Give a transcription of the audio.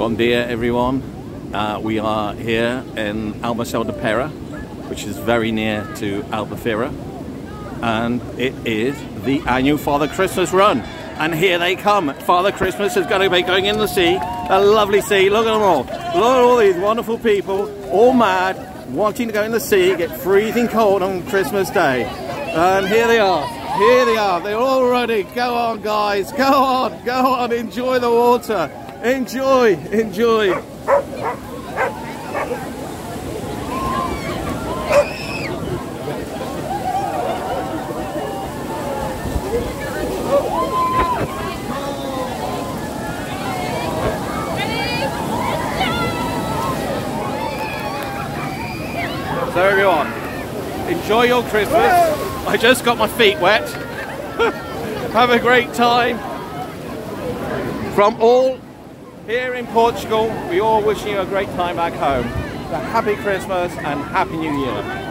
Bon dia, everyone. Uh, we are here in Armação de Pêra, which is very near to Albufeira, and it is the annual Father Christmas run. And here they come. Father Christmas is going to be going in the sea, a lovely sea. Look at them all. Look at all these wonderful people, all mad, wanting to go in the sea, get freezing cold on Christmas Day. And here they are. Here they are. They're all ready. Go on, guys. Go on. Go on. Enjoy the water. Enjoy. Enjoy. So everyone, enjoy your Christmas. I just got my feet wet. Have a great time. From all here in Portugal, we all wishing you a great time back home. A happy Christmas and Happy New Year.